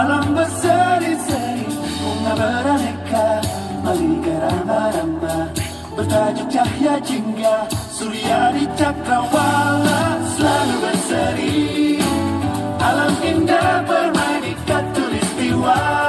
Alam berseri-seri Bunga beraneka Malika rama-rama Bertajuk cahaya jingga Surya di cakrawala Selalu berseri. Alam indah bermain ikat tulistiwa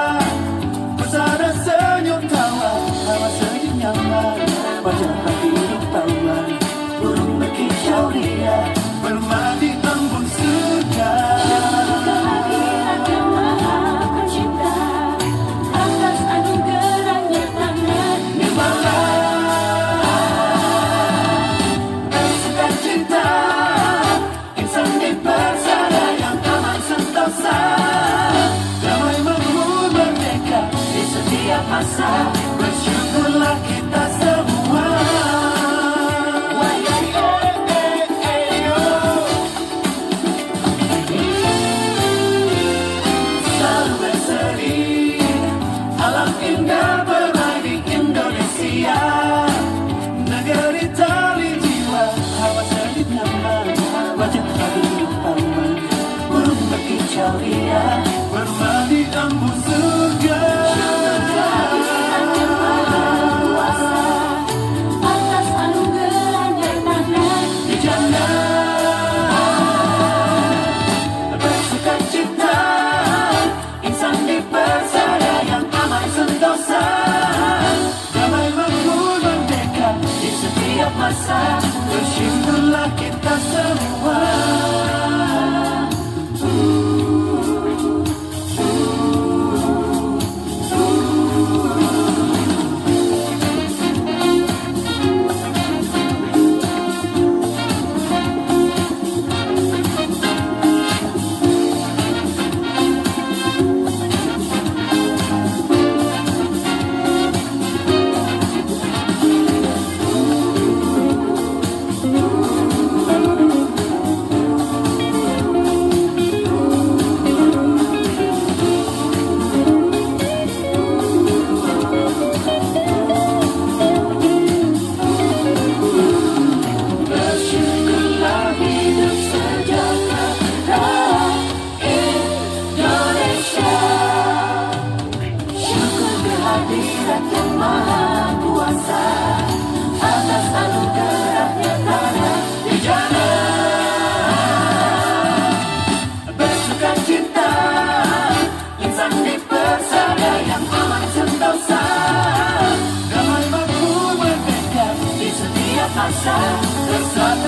Bersyukurlah kita masa. Bersyukurlah kita semua. Hadirat yang maha kuasa atas anugerahnya tanah di jalan bersuka cinta insan di persada yang aman sentosa damai mampu merdeka di setiap masa bersama